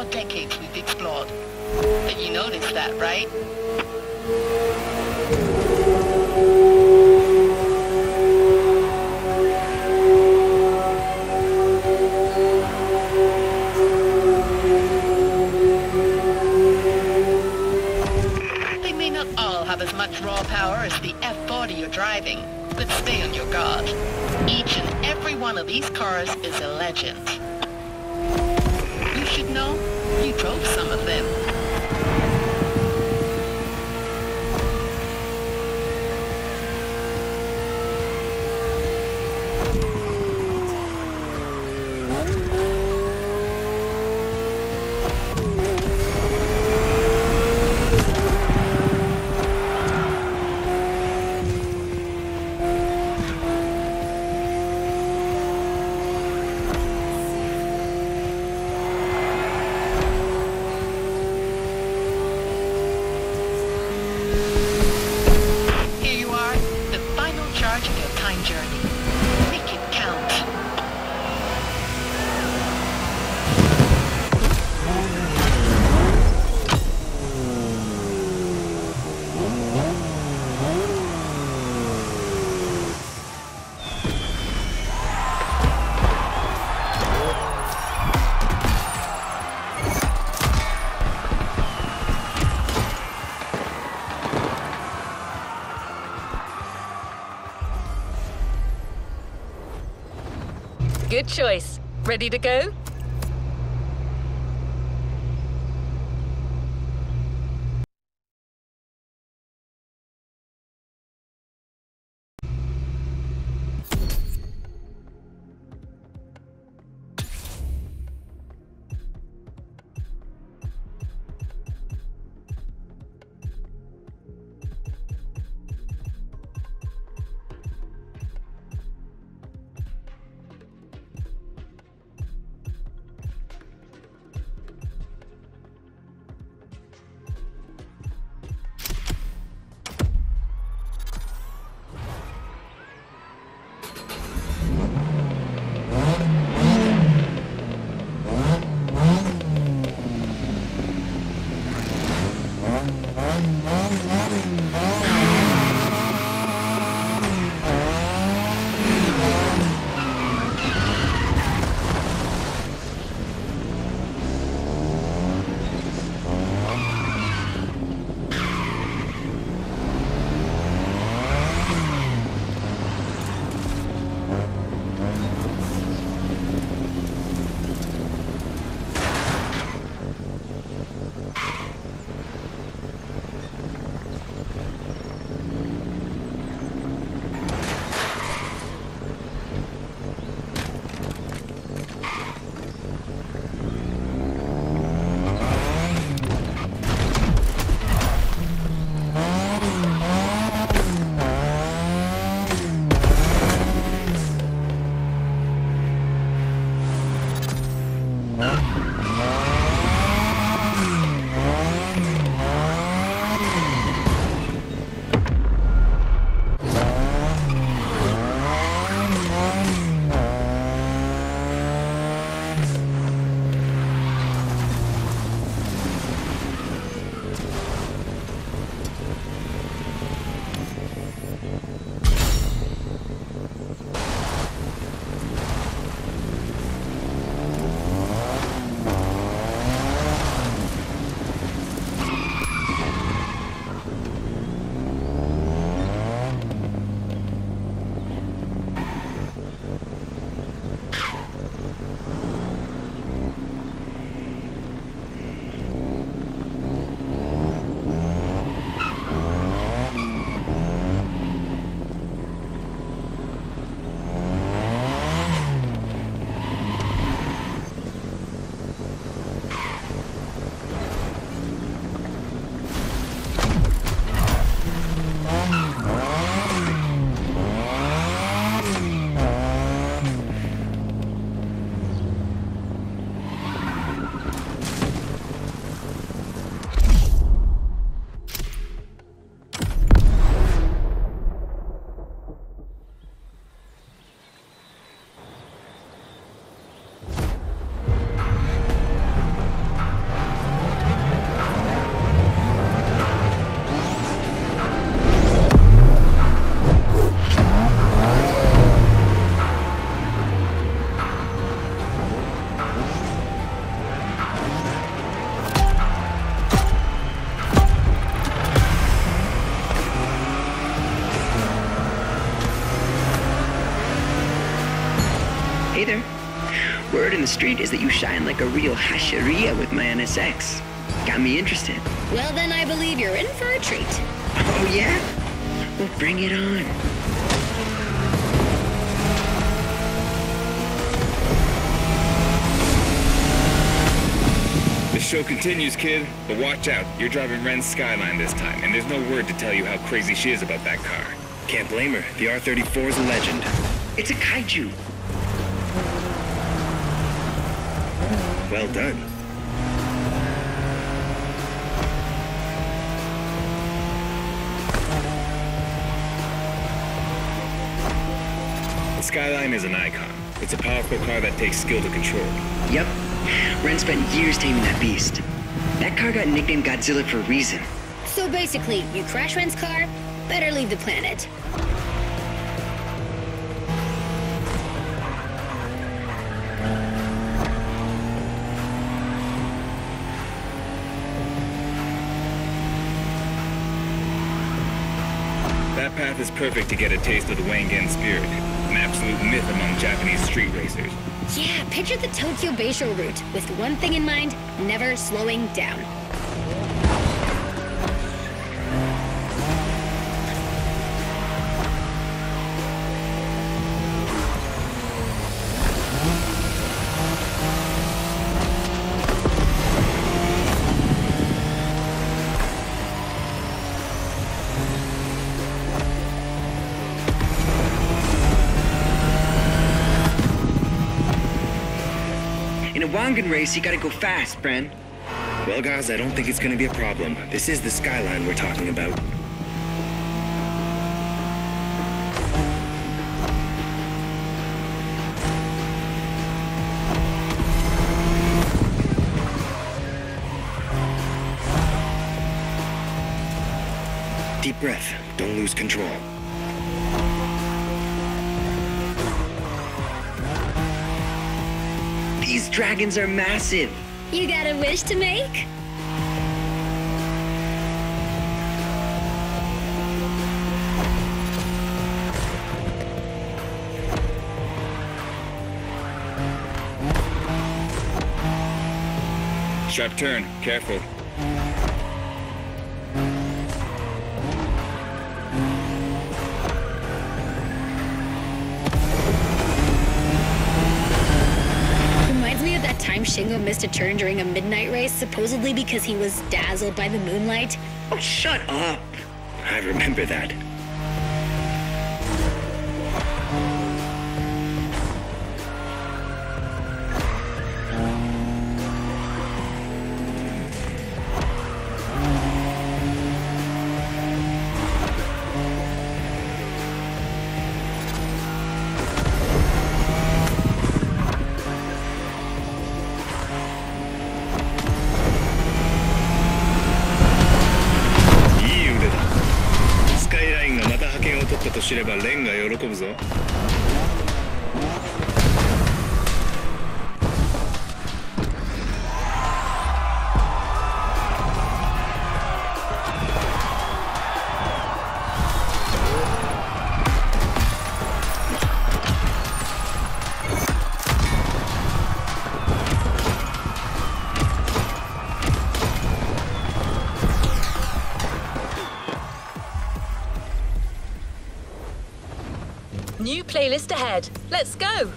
four decades we've explored. But you noticed that, right? They may not all have as much raw power as the F40 you're driving, but stay on your guard. Each and every one of these cars is a legend. Drove some of them. Choice. Ready to go? On the street is that you shine like a real hashiriya with my NSX. Got me interested. Well, then I believe you're in for a treat. Oh, yeah? Well, bring it on. The show continues, kid, but watch out. You're driving Ren's Skyline this time, and there's no word to tell you how crazy she is about that car. Can't blame her. The R-34 is a legend. It's a kaiju. Well done. The Skyline is an icon. It's a powerful car that takes skill to control. Yep. Ren spent years taming that beast. That car got nicknamed Godzilla for a reason. So basically, you crash Ren's car, better leave the planet. That path is perfect to get a taste of the Wangan spirit, an absolute myth among Japanese street racers. Yeah, picture the Tokyo Bayshore route with one thing in mind, never slowing down. A race, you gotta go fast, Bren. Well, guys, I don't think it's gonna be a problem. This is the skyline we're talking about. Deep breath. Don't lose control. Dragons are massive. You got a wish to make? Sharp turn. Careful. Shingo missed a turn during a midnight race, supposedly because he was dazzled by the moonlight. Oh, shut up. I remember that. Let's go. Let's go.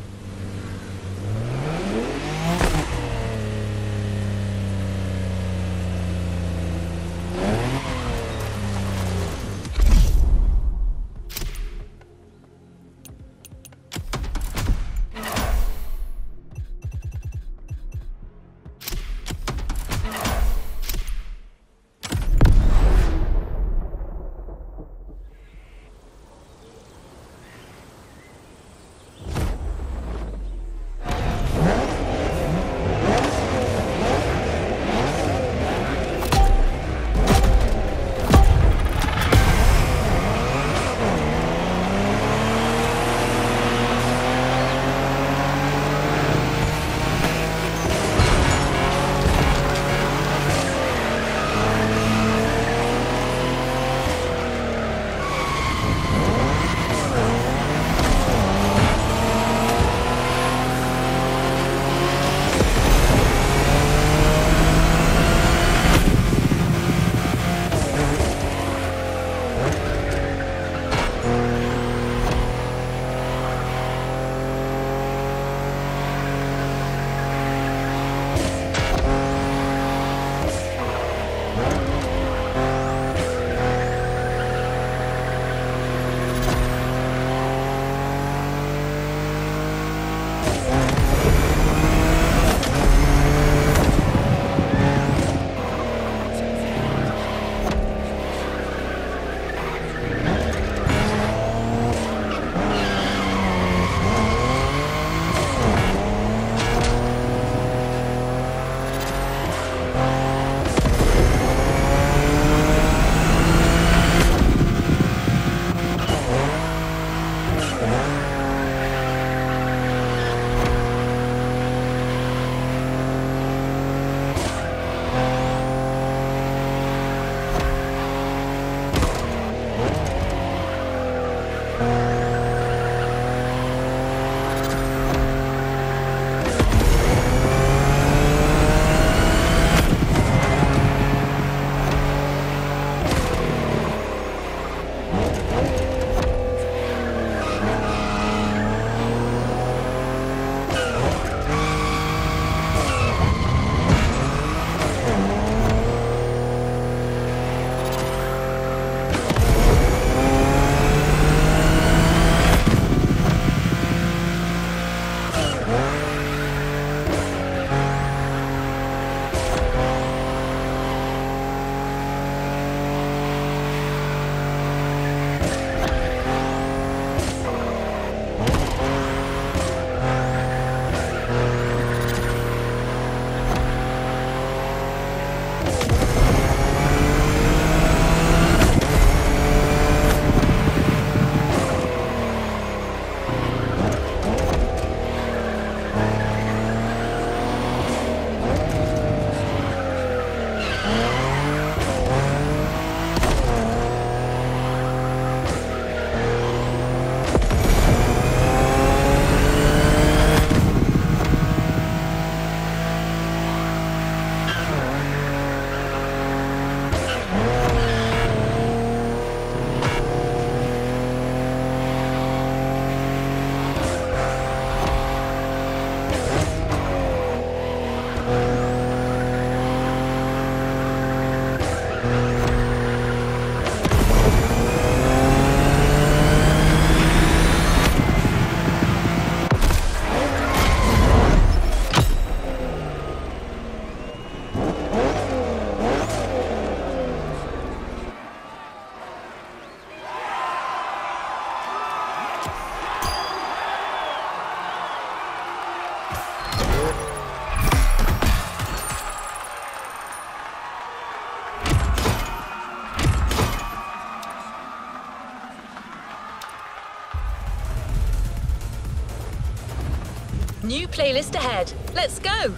New playlist ahead. Let's go!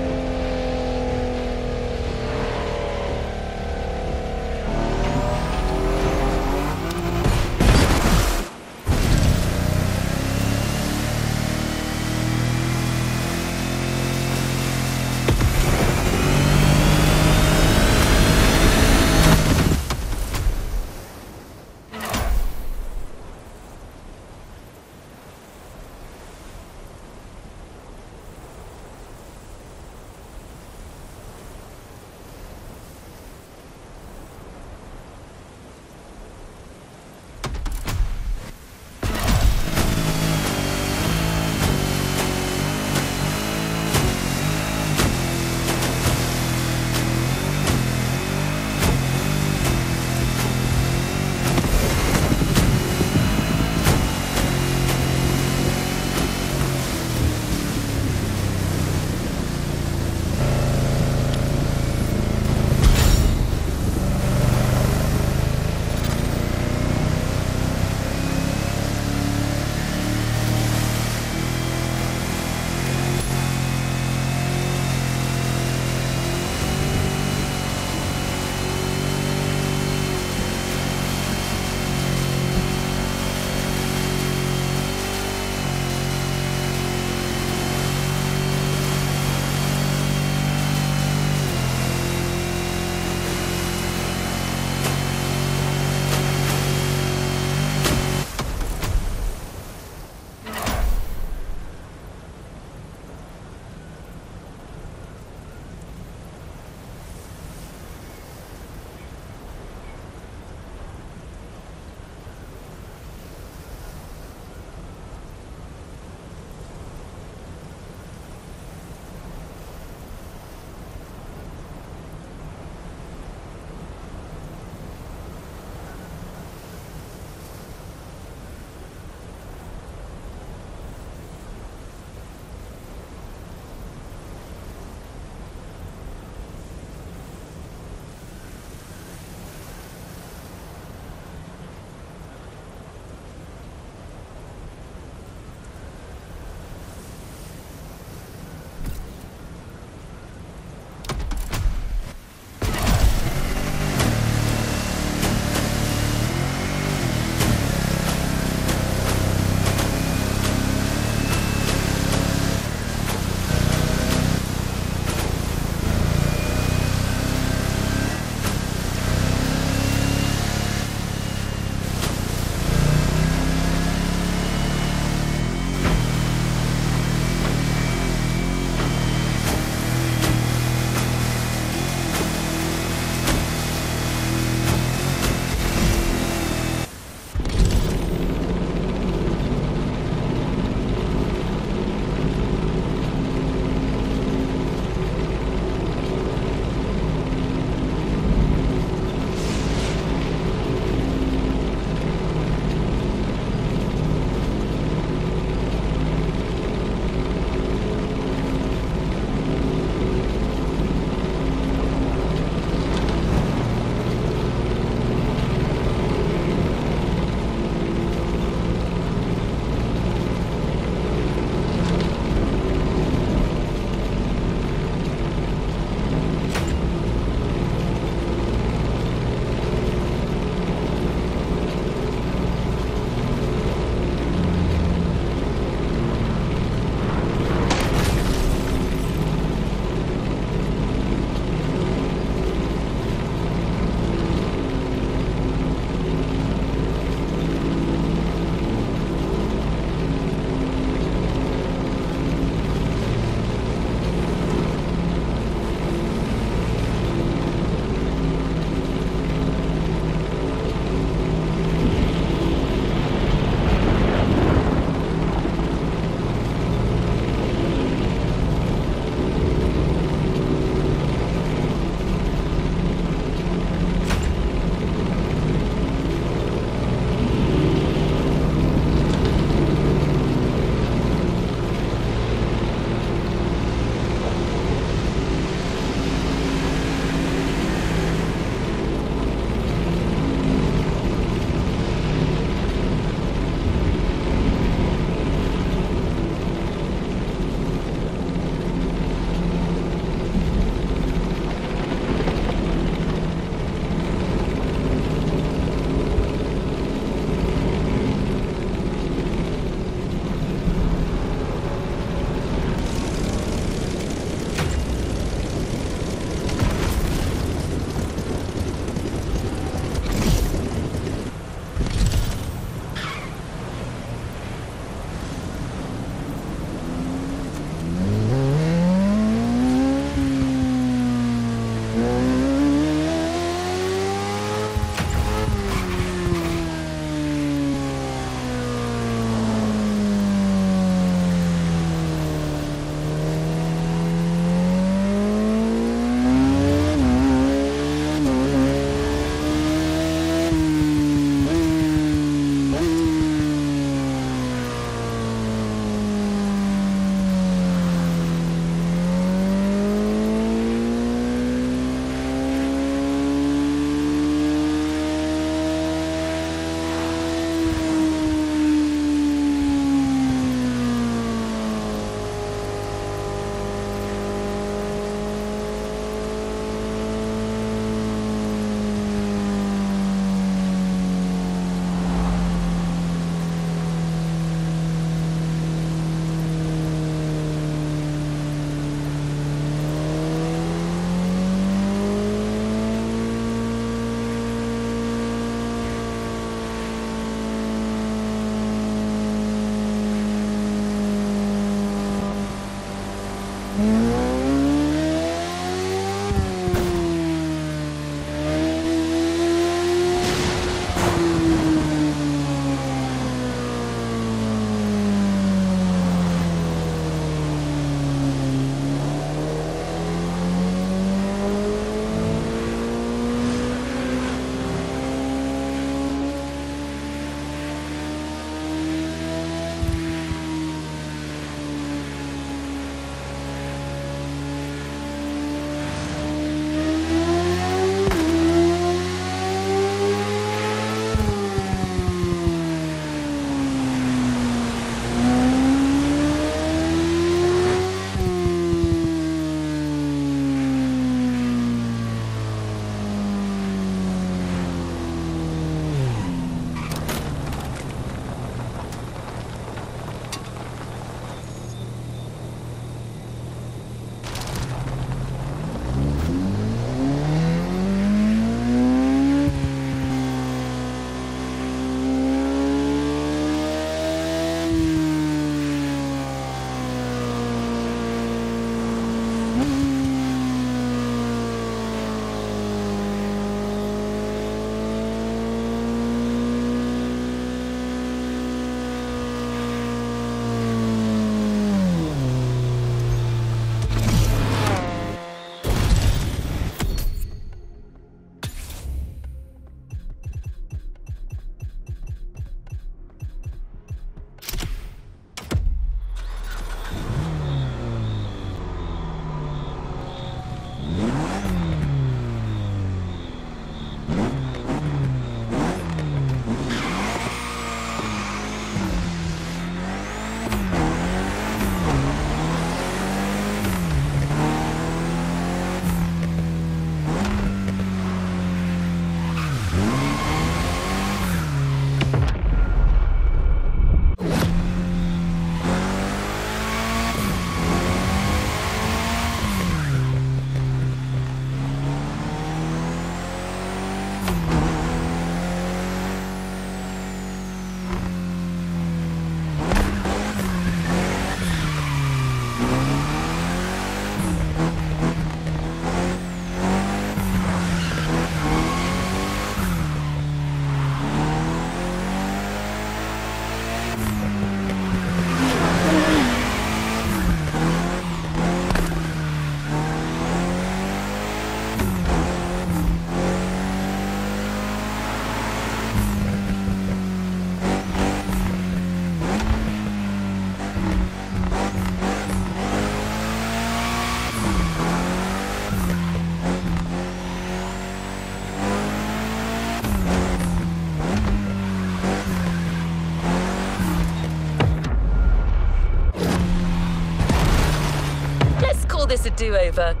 Do-over.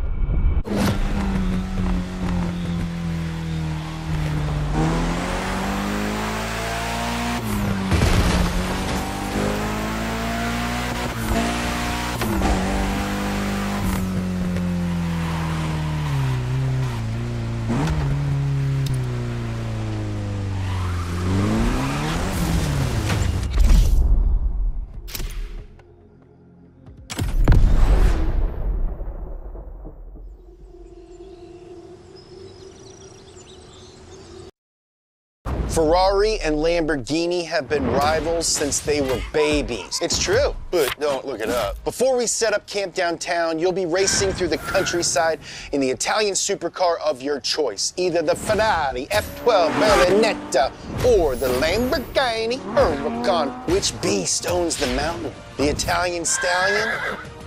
Ferrari and Lamborghini have been rivals since they were babies. It's true, but don't look it up. Before we set up camp downtown, you'll be racing through the countryside in the Italian supercar of your choice, either the Ferrari F12 Berlinetta or the Lamborghini Huracan. Which beast owns the mountain? The Italian stallion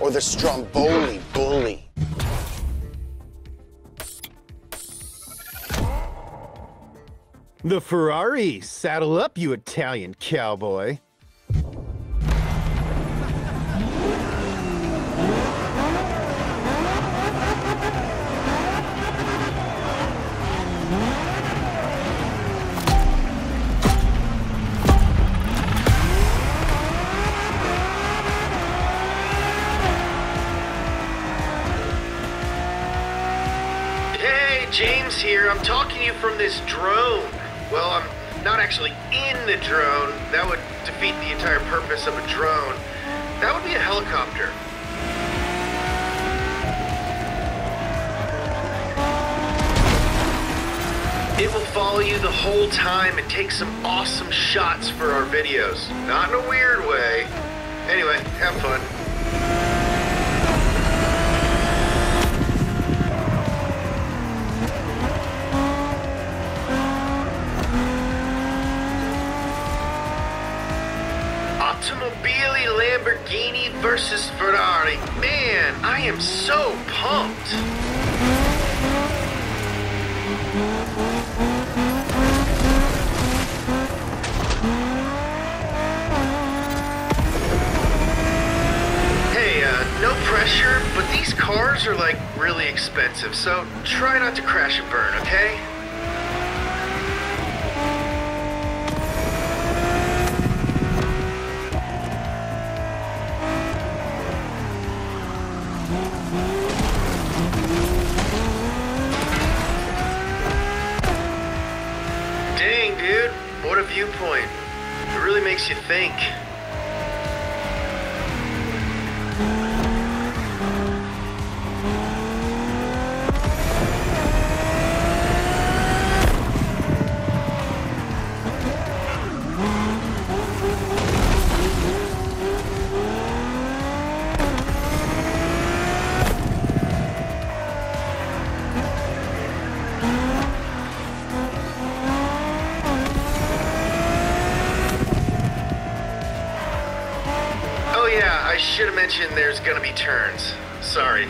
or the Stromboli bully? The Ferrari. Saddle up, you Italian cowboy. Hey, James here. I'm talking to you from this drone. Well, I'm not actually in the drone. That would defeat the entire purpose of a drone. That would be a helicopter. It will follow you the whole time and take some awesome shots for our videos. Not in a weird way. Anyway, have fun. Automobili Lamborghini versus Ferrari. Man, I am so pumped. Hey, uh, no pressure, but these cars are like really expensive, so try not to crash and burn, okay? Makes you think. I should have mentioned there's gonna be turns. Sorry.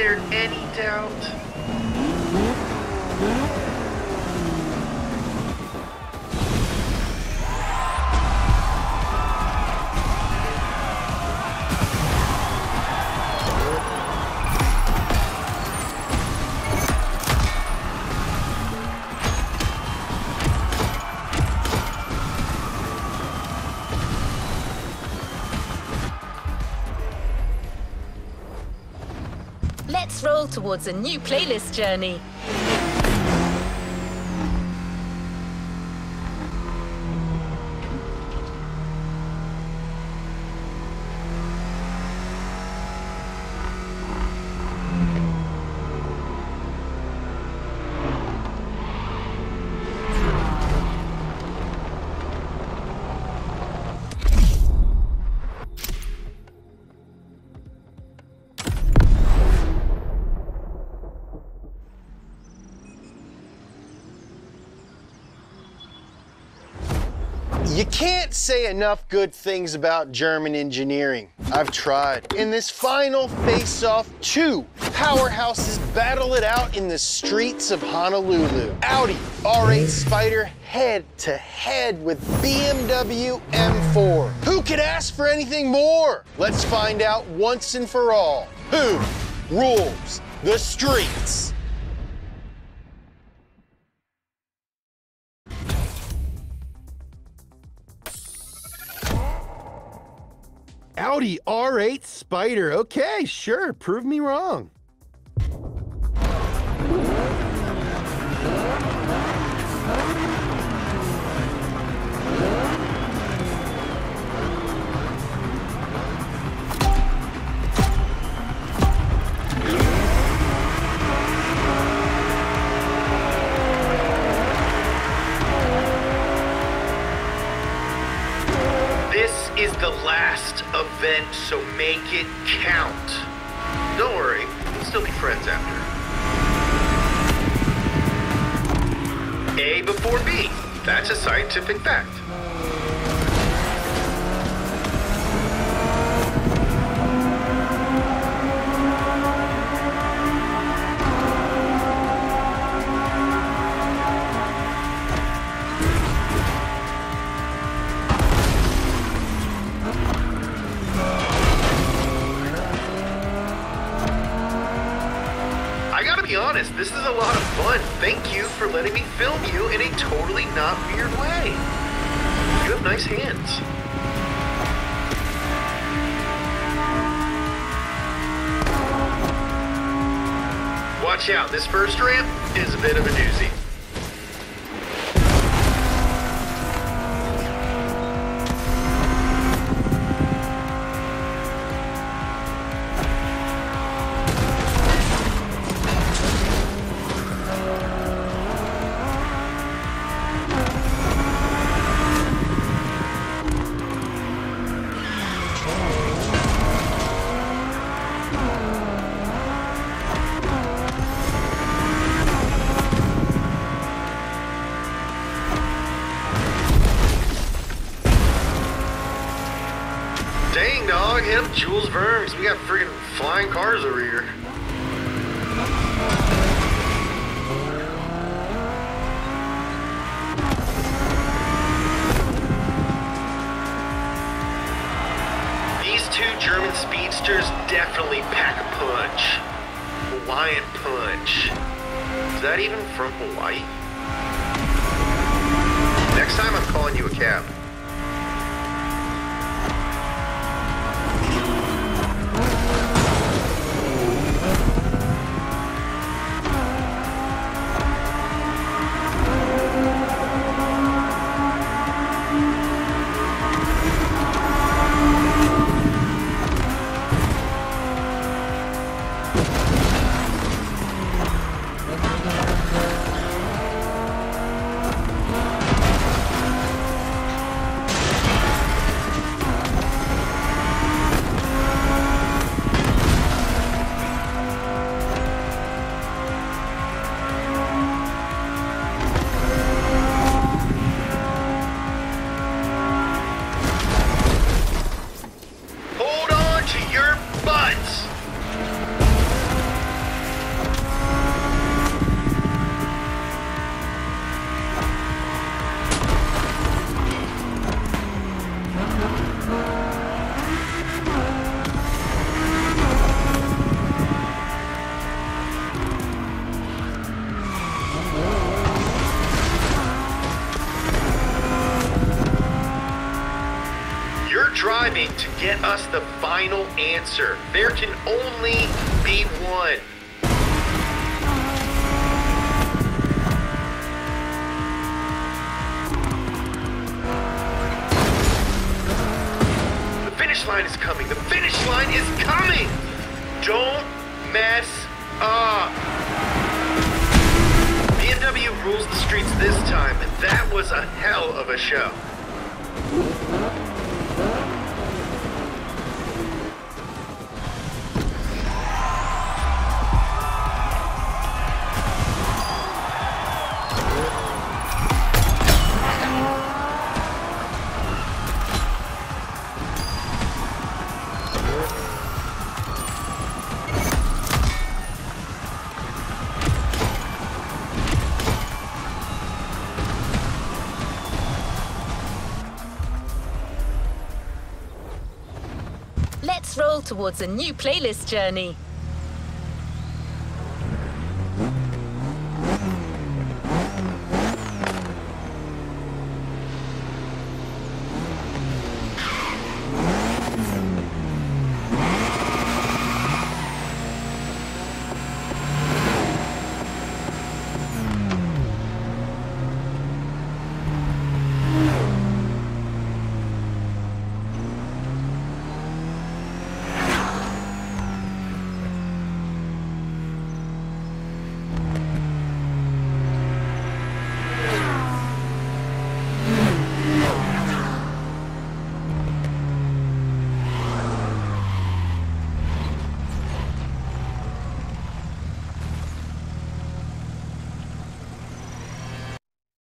There any doubt? Towards a new playlist journey. Say enough good things about German engineering. I've tried. In this final face-off, two powerhouses battle it out in the streets of Honolulu. Audi R8 Spider head to head with BMW M4. Who could ask for anything more? Let's find out once and for all. Who rules the streets? Audi R8 Spider. Okay, sure. Prove me wrong. Last event, so make it count. Don't worry, we'll still be friends after. A before B. That's a scientific fact. Dang, dog, hit up Jules Verne, 'cause we got friggin' flying cars over here. These two German speedsters definitely pack a punch. Hawaiian punch. Is that even from Hawaii? Next time I'm calling you a cab. Final answer. There can only towards a new playlist journey.